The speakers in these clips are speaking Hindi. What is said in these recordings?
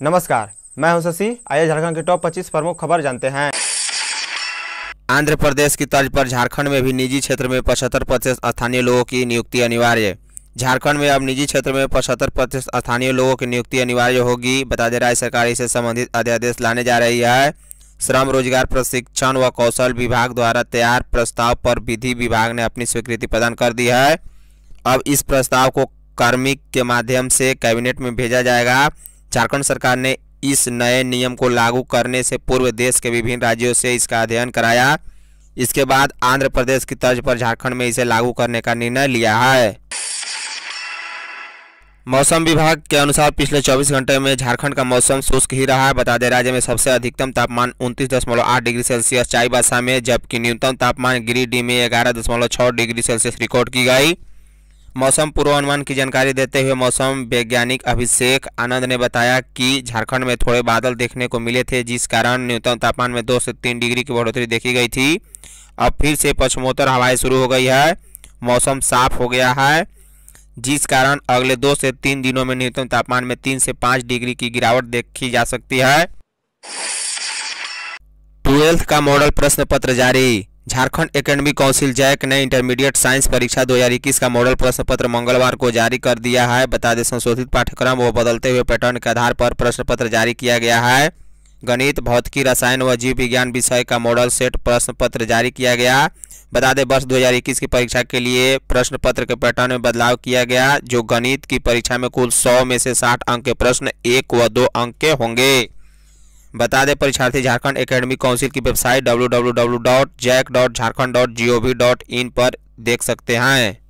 नमस्कार, मैं हूँ शशि। आइए झारखंड के टॉप 25 प्रमुख खबर जानते हैं। आंध्र प्रदेश की तर्ज पर झारखंड में भी निजी क्षेत्र में पचहत्तर प्रतिशत स्थानीय लोगों की नियुक्ति अनिवार्य। झारखंड में अब निजी क्षेत्र में पचहत्तर प्रतिशत स्थानीय लोगों की नियुक्ति अनिवार्य होगी, बता दें राज्य सरकार इससे संबंधित अध्यादेश लाने जा रही है। श्रम, रोज़गार, प्रशिक्षण व कौशल विभाग द्वारा तैयार प्रस्ताव पर विधि विभाग ने अपनी स्वीकृति प्रदान कर दी है। अब इस प्रस्ताव को कार्मिक के माध्यम से कैबिनेट में भेजा जाएगा। झारखंड सरकार ने इस नए नियम को लागू करने से पूर्व देश के विभिन्न राज्यों से इसका अध्ययन कराया। इसके बाद आंध्र प्रदेश की तर्ज पर झारखंड में इसे लागू करने का निर्णय लिया है। मौसम विभाग के अनुसार पिछले 24 घंटे में झारखंड का मौसम शुष्क ही रहा है। बता दें, राज्य में सबसे अधिकतम तापमान 29.8 डिग्री सेल्सियस, चाईबासा में, जबकि न्यूनतम तापमान गिरिडीह में 11.6 डिग्री सेल्सियस रिकॉर्ड की गई। मौसम पूर्वानुमान की जानकारी देते हुए मौसम वैज्ञानिक अभिषेक आनंद ने बताया कि झारखंड में थोड़े बादल देखने को मिले थे, जिस कारण न्यूनतम तापमान में दो से तीन डिग्री की बढ़ोतरी देखी गई थी। अब फिर से पश्चिमोत्तर हवाएँ शुरू हो गई है। मौसम साफ़ हो गया है, जिस कारण अगले दो से तीन दिनों में न्यूनतम तापमान में तीन से पाँच डिग्री की गिरावट देखी जा सकती है। ट्वेल्थ का मॉडल प्रश्न पत्र जारी। झारखंड एकेडमिक काउंसिल जैक ने इंटरमीडिएट साइंस परीक्षा 2021 का मॉडल प्रश्न पत्र मंगलवार को जारी कर दिया है। बता दें, संशोधित पाठ्यक्रम व बदलते हुए पैटर्न के आधार पर प्रश्न पत्र जारी किया गया है। गणित, भौतिकी, रसायन व जीव विज्ञान विषय का मॉडल सेट प्रश्न पत्र जारी किया गया। बता दें, वर्ष 2021 की परीक्षा के लिए प्रश्न पत्र के पैटर्न में बदलाव किया गया, जो गणित की परीक्षा में कुल 100 में से 60 अंक के प्रश्न एक व दो अंक के होंगे। बता दें, परीक्षार्थी झारखंड एकेडमिक काउंसिल की वेबसाइट www.jack.jharkhand.gov.in पर देख सकते हैं।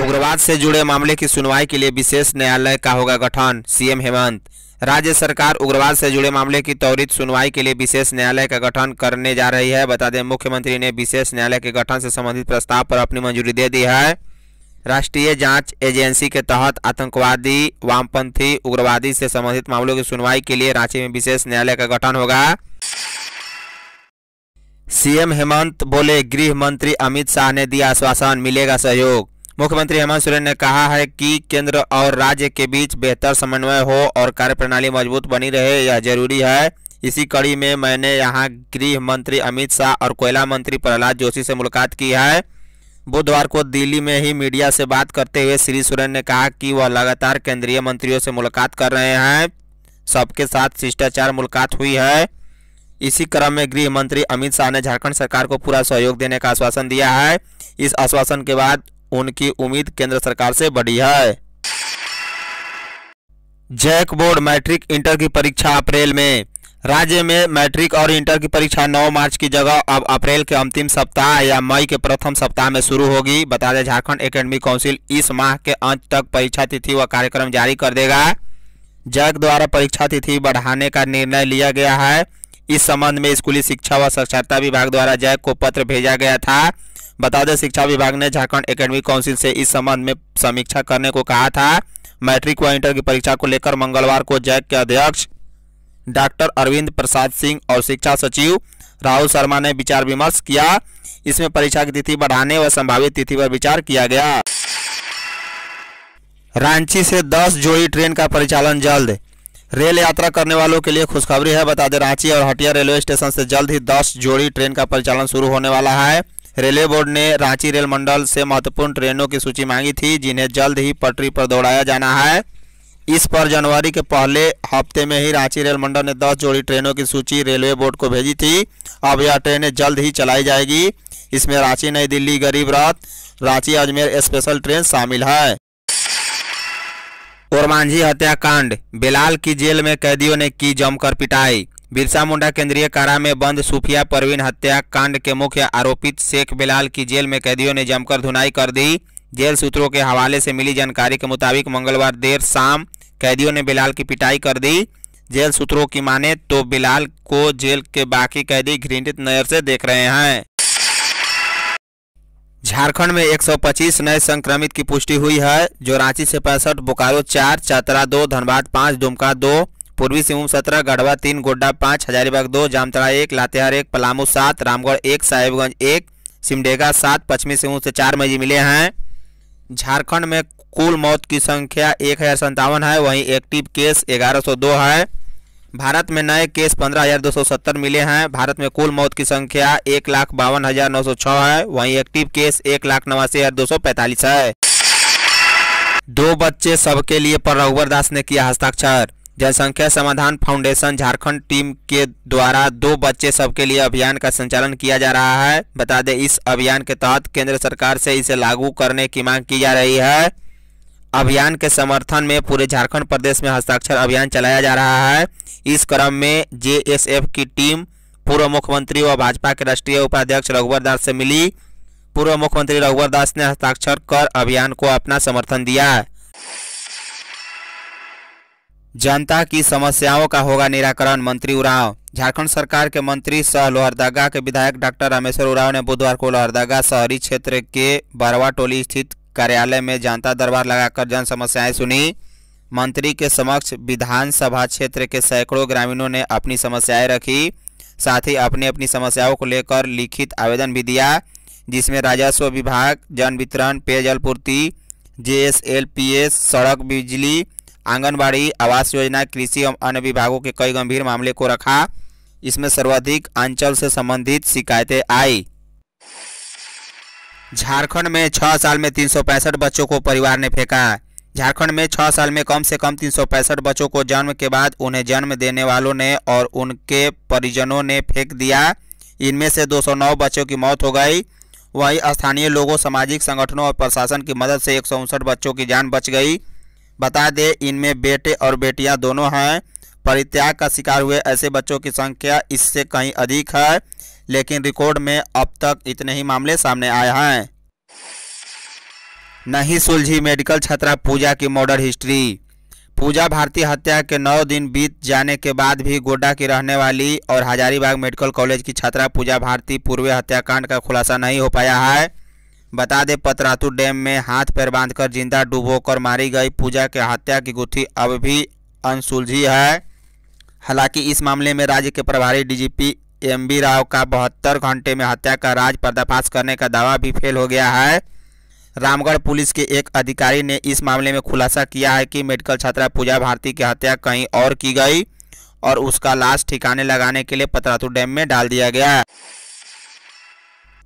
उग्रवाद से जुड़े मामले की सुनवाई के लिए विशेष न्यायालय का होगा गठन, सीएम हेमंत। राज्य सरकार उग्रवाद से जुड़े मामले की त्वरित सुनवाई के लिए विशेष न्यायालय का गठन करने जा रही है। बता दें, मुख्यमंत्री ने विशेष न्यायालय के गठन से संबंधित प्रस्ताव पर अपनी मंजूरी दे दी है। राष्ट्रीय जाँच एजेंसी के तहत आतंकवादी, वामपंथी, उग्रवादी से संबंधित मामलों की सुनवाई के लिए रांची में विशेष न्यायालय का गठन होगा। सीएम हेमंत बोले, गृह मंत्री अमित शाह ने दिया आश्वासन, मिलेगा सहयोग। मुख्यमंत्री हेमंत सोरेन ने कहा है कि केंद्र और राज्य के बीच बेहतर समन्वय हो और कार्यप्रणाली मज़बूत बनी रहे, यह ज़रूरी है। इसी कड़ी में मैंने यहाँ गृह मंत्री अमित शाह और कोयला मंत्री प्रहलाद जोशी से मुलाकात की है। बुधवार को दिल्ली में ही मीडिया से बात करते हुए श्री सोरेन ने कहा कि वह लगातार केंद्रीय मंत्रियों से मुलाकात कर रहे हैं। सबके साथ शिष्टाचार मुलाकात हुई है। इसी क्रम में गृह मंत्री अमित शाह ने झारखंड सरकार को पूरा सहयोग देने का आश्वासन दिया है। इस आश्वासन के बाद उनकी उम्मीद केंद्र सरकार से बढ़ी है। जैक बोर्ड मैट्रिक इंटर की परीक्षा अप्रैल में। राज्य में मैट्रिक और इंटर की परीक्षा 9 मार्च की जगह अब अप्रैल के अंतिम सप्ताह या मई के प्रथम सप्ताह में शुरू होगी। बता दें, झारखंड एकेडमिक काउंसिल इस माह के अंत तक परीक्षा तिथि व कार्यक्रम जारी कर देगा। जैक द्वारा परीक्षा तिथि बढ़ाने का निर्णय लिया गया है। इस संबंध में स्कूली शिक्षा व साक्षरता विभाग द्वारा जैक को पत्र भेजा गया था। बता दें, शिक्षा विभाग ने झारखंड एकेडमिक काउंसिल से इस संबंध में समीक्षा करने को कहा था। मैट्रिक व इंटर की परीक्षा को लेकर मंगलवार को जैक के अध्यक्ष डॉक्टर अरविंद प्रसाद सिंह और शिक्षा सचिव राहुल शर्मा ने विचार विमर्श किया। इसमें परीक्षा की तिथि बढ़ाने व संभावित तिथि पर विचार किया गया। रांची से 10 जोड़ी ट्रेन का परिचालन जल्द। रेल यात्रा करने वालों के लिए खुशखबरी है, बता दें रांची और हटिया रेलवे स्टेशन से जल्द ही 10 जोड़ी ट्रेन का परिचालन शुरू होने वाला है। रेलवे बोर्ड ने रांची रेल मंडल से महत्वपूर्ण ट्रेनों की सूची मांगी थी, जिन्हें जल्द ही पटरी पर दौड़ाया जाना है। इस पर जनवरी के पहले हफ़्ते में ही रांची रेल मंडल ने 10 जोड़ी ट्रेनों की सूची रेलवे बोर्ड को भेजी थी। अब यह ट्रेनें जल्द ही चलाई जाएगी। इसमें रांची, नई दिल्ली, गरीब रथ रांची, अजमेर स्पेशल ट्रेन शामिल है। ओरमांझी हत्याकांड, बेलाल की जेल में कैदियों ने की जमकर पिटाई। बिरसा मुंडा केंद्रीय कारा में बंद, सूफिया परवीन हत्याकांड के मुख्य आरोपित शेख बेलाल की जेल में कैदियों ने जमकर धुनाई कर दी। जेल सूत्रों के हवाले से मिली जानकारी के मुताबिक मंगलवार देर शाम कैदियों ने बिलाल की पिटाई कर दी। जेल सूत्रों की माने तो बिलाल को जेल के बाकी कैदी घृणित नज़र से देख रहे हैं। झारखंड में 125 नए संक्रमित की पुष्टि हुई है। जो रांची से पैंसठ, बोकारो चार, चतरा दो, धनबाद पाँच, दुमका दो, पूर्वी सिंहभूम सत्रह, गढ़वा तीन, गोड्डा पाँच, हजारीबाग दो, जामतड़ा एक, लातेहार एक, पलामू सात, रामगढ़ एक, साहिबगंज एक, सिमडेगा सात, पश्चिमी सिंहभूम से चार मरीज़ मिले हैं। झारखंड में कुल मौत की संख्या एक हज़ार संतावन है वहीं एक्टिव केस 1102 है। भारत में नए केस 15,270 मिले हैं। भारत में कुल मौत की संख्या एक लाख बावन हज़ार नौ सौ छः है वहीं एक्टिव केस एक लाख नवासी हज़ार दो सौ पैंतालीस है। दो बच्चे सबके लिए पर रघुवर दास ने किया हस्ताक्षर। जनसंख्या समाधान फाउंडेशन झारखंड टीम के द्वारा दो बच्चे सबके लिए अभियान का संचालन किया जा रहा है। बता दें इस अभियान के तहत केंद्र सरकार से इसे लागू करने की मांग की जा रही है। अभियान के समर्थन में पूरे झारखंड प्रदेश में हस्ताक्षर अभियान चलाया जा रहा है। इस क्रम में जेएसएफ की टीम पूर्व मुख्यमंत्री व भाजपा के राष्ट्रीय उपाध्यक्ष रघुवर दास से मिली। पूर्व मुख्यमंत्री रघुवर दास ने हस्ताक्षर कर अभियान को अपना समर्थन दिया जनता की समस्याओं का होगा निराकरण, मंत्री उराव। झारखंड सरकार के मंत्री सह लोहरदगा के विधायक डॉक्टर रामेश्वर उराव ने बुधवार को लोहरदगा शहरी क्षेत्र के बरवा टोली स्थित कार्यालय में जनता दरबार लगाकर जन समस्याएँ सुनी। मंत्री के समक्ष विधानसभा क्षेत्र के सैकड़ों ग्रामीणों ने अपनी समस्याएँ रखी, साथ ही अपनी अपनी समस्याओं को लेकर लिखित आवेदन भी दिया, जिसमें राजस्व विभाग, जन वितरण, पेयजल पूर्ति जेएसएलपीएस सड़क बिजली, आंगनबाड़ी, आवास योजना, कृषि एवं अन्य विभागों के कई गंभीर मामले को रखा। इसमें सर्वाधिक अंचल से संबंधित शिकायतें आई। झारखंड में छह साल में तीन सौ पैंसठ बच्चों को परिवार ने फेंका। झारखंड में छह साल में कम से कम तीन सौ पैंसठ बच्चों को जन्म के बाद उन्हें जन्म देने वालों ने और उनके परिजनों ने फेंक दिया। इनमें से 209 बच्चों की मौत हो गई। वहीं स्थानीय लोगों, सामाजिक संगठनों और प्रशासन की मदद से एक बच्चों की जान बच गई। बता दें, इनमें बेटे और बेटियाँ दोनों हैं। परित्याग का शिकार हुए ऐसे बच्चों की संख्या इससे कहीं अधिक है। लेकिन रिकॉर्ड में अब तक इतने ही मामले सामने आए हैं। नहीं, सुलझी मेडिकल छात्रा पूजा की मर्डर हिस्ट्री। पूजा भारती हत्या के नौ दिन बीत जाने के बाद भी गोड्डा की रहने वाली और हजारीबाग मेडिकल कॉलेज की छात्रा पूजा भारती पूर्व हत्याकांड का खुलासा नहीं हो पाया है। बता दें, पतरातू डैम में हाथ पैर बांधकर ज़िंदा डुबोकर मारी गई पूजा के हत्या की गुत्थी अब भी अनसुलझी है। हालाँकि इस मामले में राज्य के प्रभारी डीजीपी एम बी राव का बहत्तर घंटे में हत्या का राज पर्दाफाश करने का दावा भी फेल हो गया है। रामगढ़ पुलिस के एक अधिकारी ने इस मामले में खुलासा किया है कि मेडिकल छात्रा पूजा भारती की हत्या कहीं और की गई और उसका लाश ठिकाने लगाने के लिए पतरातू डैम में डाल दिया गया।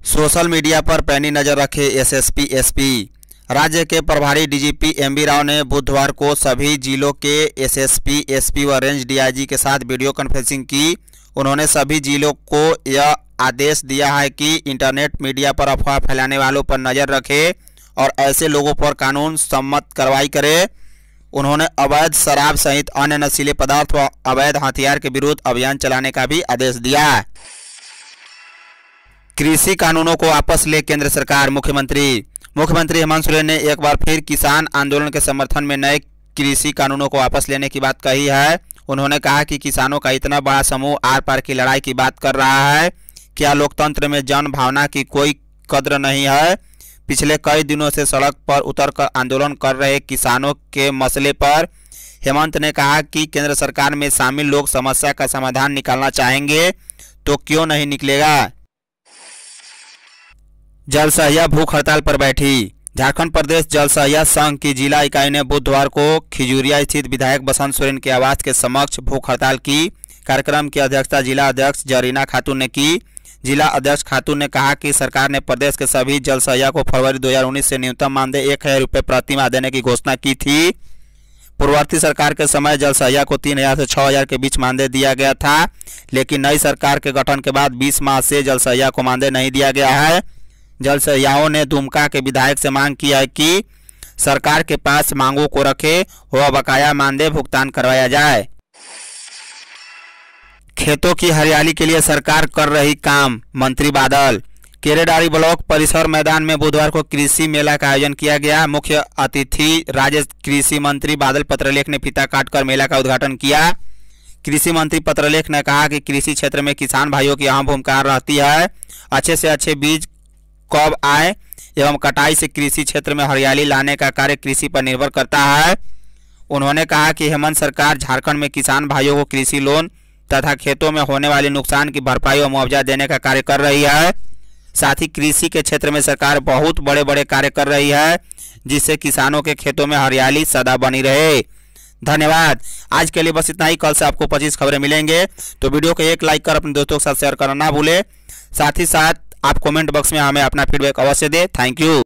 सोशल मीडिया पर पैनी नज़र रखे एसएसपी, एसपी। राज्य के प्रभारी डीजीपी एम बी राव ने बुधवार को सभी जिलों के एसएसपी, एसपी व रेंज डीआईजी के साथ वीडियो कॉन्फ्रेंसिंग की। उन्होंने सभी जिलों को यह आदेश दिया है कि इंटरनेट मीडिया पर अफवाह फैलाने वालों पर नज़र रखे और ऐसे लोगों पर कानून सम्मत कार्रवाई करे। उन्होंने अवैध शराब सहित अन्य नशीले पदार्थ व अवैध हथियार के विरुद्ध अभियान चलाने का भी आदेश दिया कृषि कानूनों को वापस ले केंद्र सरकार, मुख्यमंत्री। मुख्यमंत्री हेमंत सोरेन ने एक बार फिर किसान आंदोलन के समर्थन में नए कृषि कानूनों को वापस लेने की बात कही है। उन्होंने कहा कि किसानों का इतना बड़ा समूह आर पार की लड़ाई की बात कर रहा है। क्या लोकतंत्र में जन भावना की कोई कद्र नहीं है? पिछले कई दिनों से सड़क पर उतरकर आंदोलन कर रहे किसानों के मसले पर हेमंत ने कहा कि केंद्र सरकार में शामिल लोग समस्या का समाधान निकालना चाहेंगे तो क्यों नहीं निकलेगा? जल सहिया भूख हड़ताल पर बैठी। झारखंड प्रदेश जल सहिया संघ की जिला इकाई ने बुधवार को खिजूरिया स्थित विधायक बसंत सोरेन के आवास के समक्ष भूख हड़ताल की। कार्यक्रम की अध्यक्षता जिला अध्यक्ष जरीना खातून ने की। जिला अध्यक्ष खातून ने कहा कि सरकार ने प्रदेश के सभी जल सहिया को फरवरी 2019 से न्यूनतम मानदेय एक हज़ार रुपये प्रति माह देने की घोषणा की थी। पूर्ववर्ती सरकार के समय जल सहिया को तीन हज़ार से छह हज़ार के बीच मानदेय दिया गया था, लेकिन नई सरकार के गठन के बाद 20 माह से जल सहिया को मानदेय नहीं दिया गया है। जल सहियाओं ने दुमका के विधायक से मांग की है कि सरकार के पास मांगों को रखे व बकाया मानदेय भुगतान करवाया जाए। खेतों की हरियाली के लिए सरकार कर रही काम, मंत्री बादल। केरेडारी ब्लॉक परिसर मैदान में बुधवार को कृषि मेला का आयोजन किया गया। मुख्य अतिथि राज्य कृषि मंत्री बादल पत्रलेख ने फीता काटकर मेला का उद्घाटन किया। कृषि मंत्री पत्रलेख ने कहा कि कृषि क्षेत्र में किसान भाइयों की अहम भूमिका रहती है। अच्छे से अच्छे बीज कब आए? एवं कटाई से कृषि क्षेत्र में हरियाली लाने का कार्य कृषि पर निर्भर करता है, उन्होंने कहा कि हेमंत सरकार झारखंड में किसान भाइयों को कृषि लोन तथा खेतों में होने वाले नुकसान की भरपाई और मुआवजा देने का कार्य कर रही है। साथ ही कृषि के क्षेत्र में सरकार बहुत बड़े बड़े कार्य कर रही है, जिससे किसानों के खेतों में हरियाली सदा बनी रहे। धन्यवाद। आज के लिए बस इतना ही। कल से आपको 25 खबरें मिलेंगे। तो वीडियो को एक लाइक कर अपने दोस्तों के साथ शेयर करना ना भूले। साथ ही साथ आप कमेंट बॉक्स में हमें अपना फीडबैक अवश्य दें। Thank you